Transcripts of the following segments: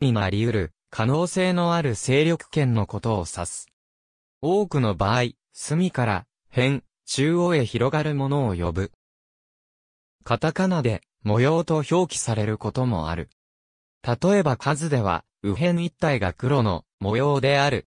になり得る可能性のある勢力圏のことを指す。多くの場合、隅から辺、中央へ広がるものを呼ぶ。カタカナで模様と表記されることもある。例えば数では、右辺一体が黒の模様である。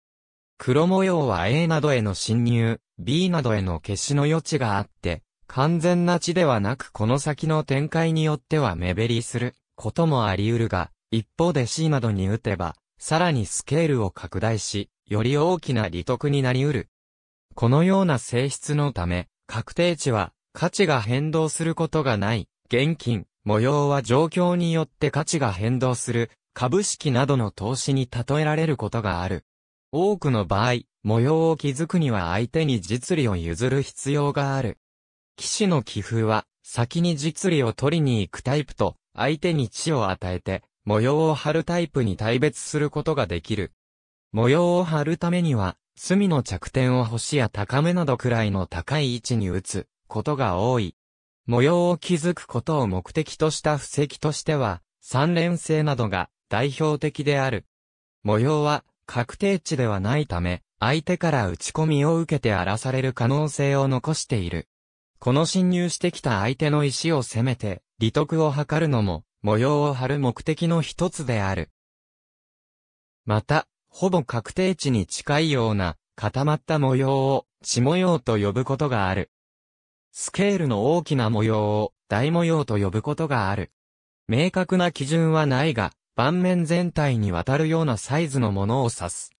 黒模様は A などへの侵入、B などへの消しの余地があって、完全な地ではなくこの先の展開によっては目減りすることもあり得るが、一方で C などに打てば、さらにスケールを拡大し、より大きな利得になり得る。このような性質のため、確定値は価値が変動することがない、現金、模様は状況によって価値が変動する、株式などの投資に例えられることがある。多くの場合、模様を築くには相手に実利を譲る必要がある。騎士の寄付は、先に実利を取りに行くタイプと、相手に地を与えて、模様を張るタイプに大別することができる。模様を張るためには、隅の着点を星や高めなどくらいの高い位置に打つことが多い。模様を築くことを目的とした布石としては、三連星などが代表的である。模様は確定値ではないため、相手から打ち込みを受けて荒らされる可能性を残している。この侵入してきた相手の石を攻めて、利得を図るのも、模様を張る目的の一つである。また、ほぼ確定値に近いような固まった模様を地模様と呼ぶことがある。スケールの大きな模様を大模様と呼ぶことがある。明確な基準はないが、盤面全体にわたるようなサイズのものを指す。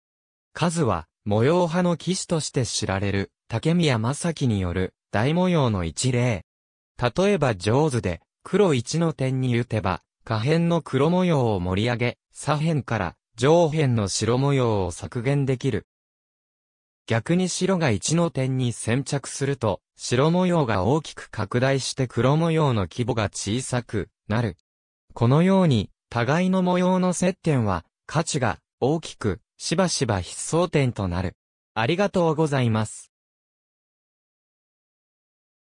数は、模様派の騎士として知られる、竹宮正樹による、大模様の一例。例えば上手で、黒一の点に打てば、下辺の黒模様を盛り上げ、左辺から上辺の白模様を削減できる。逆に白が1の点に先着すると、白模様が大きく拡大して黒模様の規模が小さくなる。このように、互いの模様の接点は、価値が大きく、しばしば必争点となる。ありがとうございます。